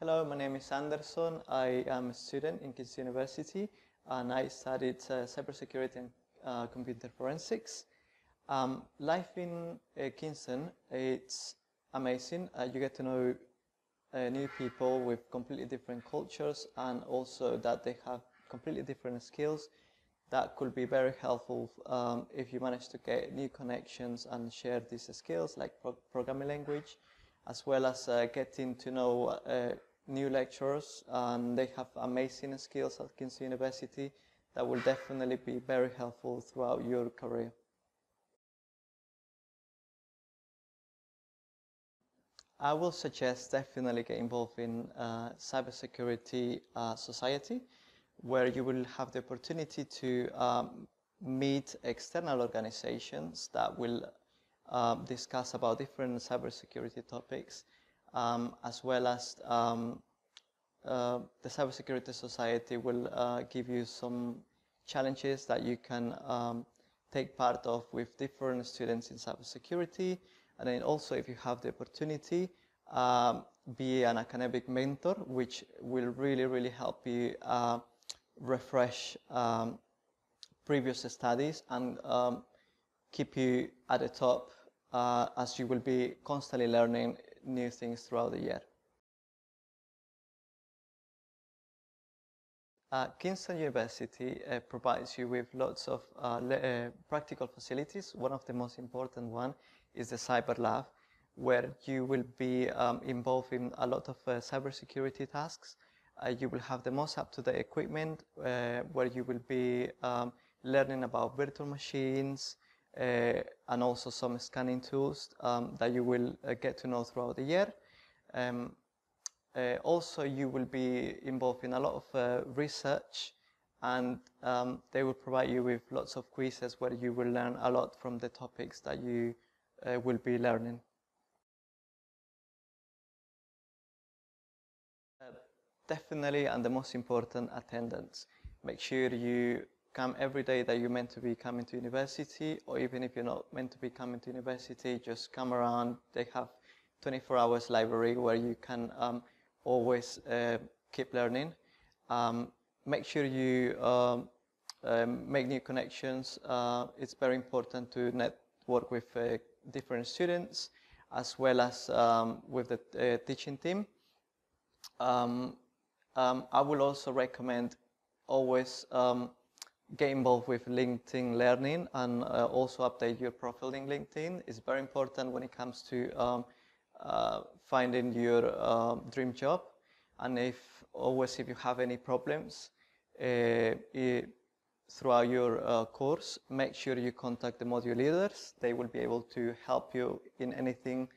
Hello, my name is Anderson. I am a student in Kingston University and I studied uh, cybersecurity and uh, computer forensics. Um, life in uh, Kingston, it's amazing. Uh, you get to know uh, new people with completely different cultures and also that they have completely different skills that could be very helpful um, if you manage to get new connections and share these skills like pro programming language as well as uh, getting to know uh, new lecturers and they have amazing skills at Kingston University that will definitely be very helpful throughout your career. I will suggest definitely get involved in uh, cybersecurity uh, society where you will have the opportunity to um, meet external organizations that will um, discuss about different cybersecurity topics, um, as well as um, uh, the Cybersecurity Society will uh, give you some challenges that you can um, take part of with different students in cybersecurity. And then also if you have the opportunity, um, be an academic mentor, which will really, really help you uh, refresh um, previous studies and um, keep you at the top uh, as you will be constantly learning new things throughout the year. Uh, Kingston University uh, provides you with lots of uh, uh, practical facilities. One of the most important one is the Cyber Lab, where you will be um, involved in a lot of uh, cybersecurity tasks uh, you will have the most up-to-date equipment where you will be um, learning about virtual machines and also some scanning tools um, that you will uh, get to know throughout the year. Um, uh, also, you will be involved in a lot of uh, research and um, they will provide you with lots of quizzes where you will learn a lot from the topics that you will be learning. definitely and the most important attendance make sure you come every day that you're meant to be coming to university or even if you're not meant to be coming to university just come around. They have 24 hours library where you can um, always uh, keep learning. Um, make sure you um, um make new connections. Uh, it's very important to network with uh, different students as well as um, with the uh, teaching team. Um, I will also recommend always get involved with LinkedIn Learning and uh, also update your profile in LinkedIn. It's very important when it comes to um, uh, finding your uh, dream job. And if always if you have any problems uh, it, throughout your uh, course, make sure you contact the module leaders. They will be able to help you in anything